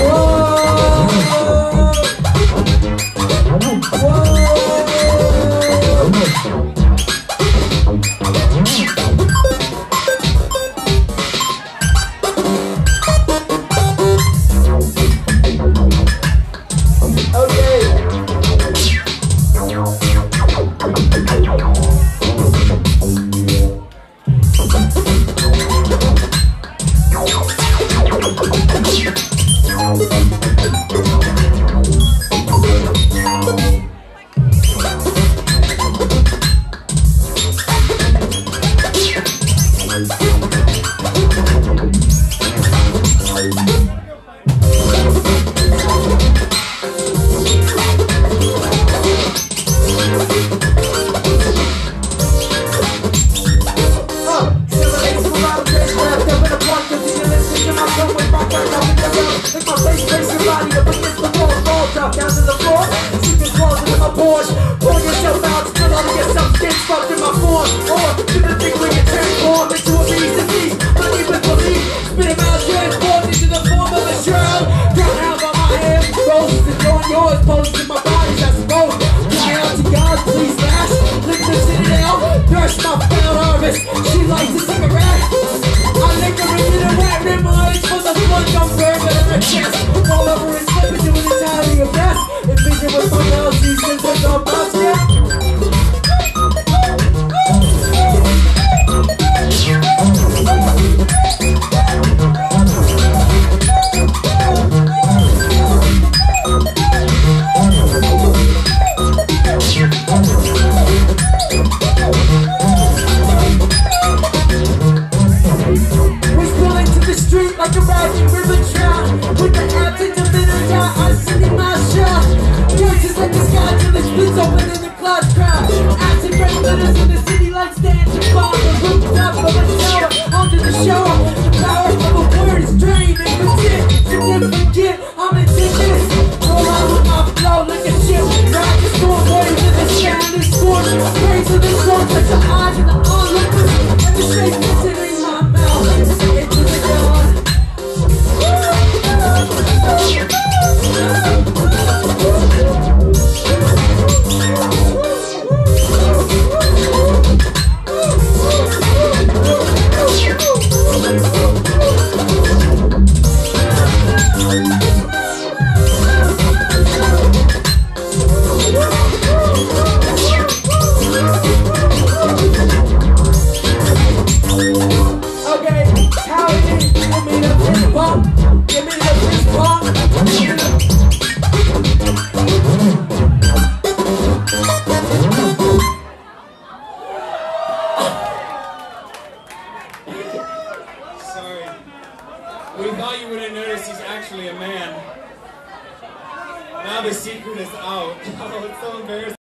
Oh! my form on to the thing when you transform into a beast to beast, Don't even believe. Spit about transformed into the form of a shroud. Got half of my hair roses and on yours, posed in my body, that's gold. Cry out to God, please lash. Lick the citadel, thirst my found harvest. thought you would have noticed he's actually a man. Now the secret is out. Oh, it's so embarrassing.